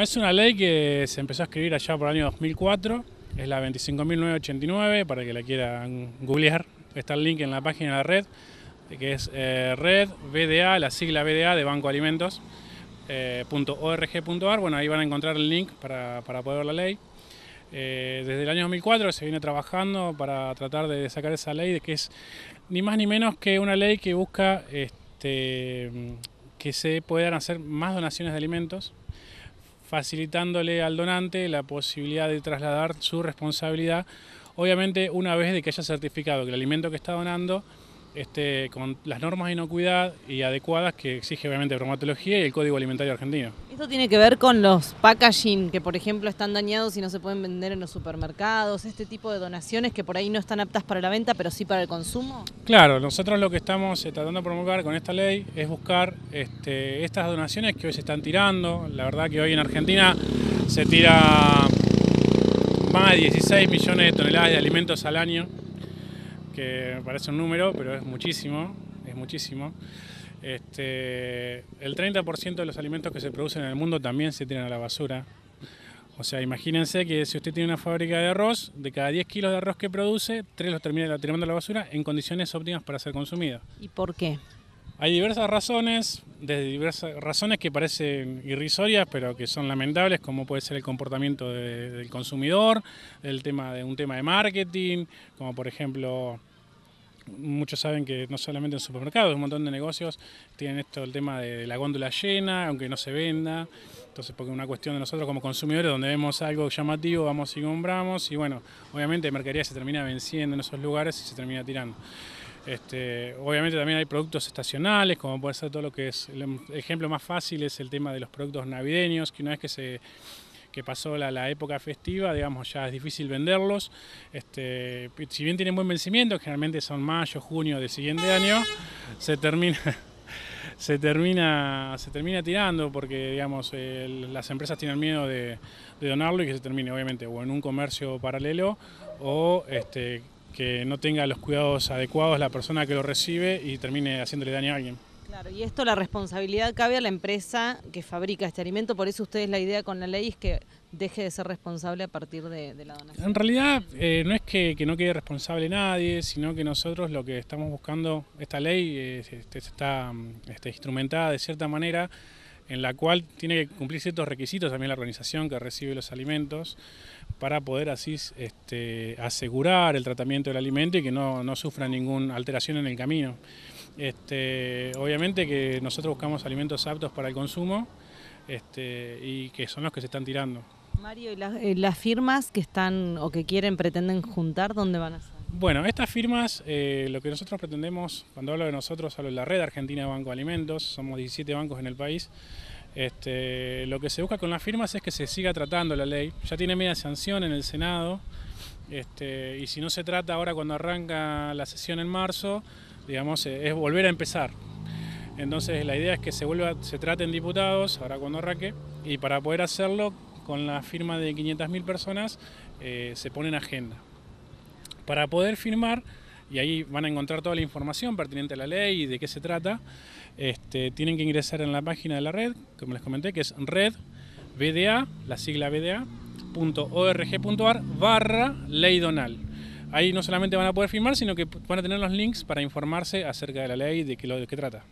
Es una ley que se empezó a escribir allá por el año 2004, es la 25.989, para que la quieran googlear, está el link en la página de la red, que es eh, red BDA, la sigla BDA de Banco Alimentos, eh, .org.ar, bueno, ahí van a encontrar el link para, poder ver la ley. Eh, desde el año 2004 se viene trabajando para tratar de sacar esa ley, que es ni más ni menos que una ley que busca este, que se puedan hacer más donaciones de alimentos, facilitándole al donante la posibilidad de trasladar su responsabilidad, obviamente una vez de que haya certificado que el alimento que está donando este, con las normas de inocuidad y adecuadas que exige obviamente bromatología y el Código Alimentario Argentino. Esto tiene que ver con los packaging que por ejemplo están dañados y no se pueden vender en los supermercados, este tipo de donaciones que por ahí no están aptas para la venta pero sí para el consumo. Claro, nosotros lo que estamos eh, tratando de promulgar con esta ley es buscar este, estas donaciones que hoy se están tirando. La verdad que hoy en Argentina se tira más de 16 millones de toneladas de alimentos al año que parece un número, pero es muchísimo, es muchísimo. Este, el 30% de los alimentos que se producen en el mundo también se tiran a la basura. O sea, imagínense que si usted tiene una fábrica de arroz, de cada 10 kilos de arroz que produce, 3 los termina tirando a la basura en condiciones óptimas para ser consumido. ¿Y por qué? Hay diversas razones, desde diversas razones que parecen irrisorias, pero que son lamentables, como puede ser el comportamiento del consumidor, el tema de un tema de marketing, como por ejemplo muchos saben que no solamente en supermercados, un montón de negocios tienen esto, el tema de la góndola llena, aunque no se venda. Entonces, porque es una cuestión de nosotros como consumidores, donde vemos algo llamativo, vamos y compramos, y bueno, obviamente mercadería se termina venciendo en esos lugares y se termina tirando. Este, obviamente también hay productos estacionales, como puede ser todo lo que es, el ejemplo más fácil es el tema de los productos navideños, que una vez que se pasó la, época festiva, digamos, ya es difícil venderlos. Este, si bien tienen buen vencimiento, generalmente son mayo, junio del siguiente año, se termina, se termina, se termina tirando porque digamos, las empresas tienen miedo de, de, donarlo y que se termine obviamente o en un comercio paralelo o este, que no tenga los cuidados adecuados la persona que lo recibe y termine haciéndole daño a alguien. Claro, y esto la responsabilidad cabe a la empresa que fabrica este alimento, por eso ustedes la idea con la ley es que deje de ser responsable a partir de, la donación. En realidad eh, no es que, no quede responsable nadie, sino que nosotros lo que estamos buscando, esta ley este, está este, instrumentada de cierta manera en la cual tiene que cumplir ciertos requisitos también la organización que recibe los alimentos para poder así este, asegurar el tratamiento del alimento y que no, no sufra ninguna alteración en el camino. Este, obviamente que nosotros buscamos alimentos aptos para el consumo este, y que son los que se están tirando. Mario, ¿y eh, las, firmas que están o que quieren, pretenden juntar, dónde van a ser? Bueno, estas firmas, eh, lo que nosotros pretendemos, cuando hablo de nosotros, hablo de la red argentina de Banco de Alimentos, somos 17 bancos en el país, este, lo que se busca con las firmas es que se siga tratando la ley. Ya tiene media sanción en el Senado este, y si no se trata ahora cuando arranca la sesión en marzo, digamos, eh, es volver a empezar. Entonces la idea es que se vuelva, se traten diputados ahora cuando arranque y para poder hacerlo con la firma de 500.000 personas eh, se pone en agenda. Para poder firmar y ahí van a encontrar toda la información pertinente a la ley y de qué se trata. Este, tienen que ingresar en la página de la red, como les comenté, que es red BDA, la sigla BDA.org.ar barra ley donal. Ahí no solamente van a poder firmar, sino que van a tener los links para informarse acerca de la ley y de qué, lo, de qué trata.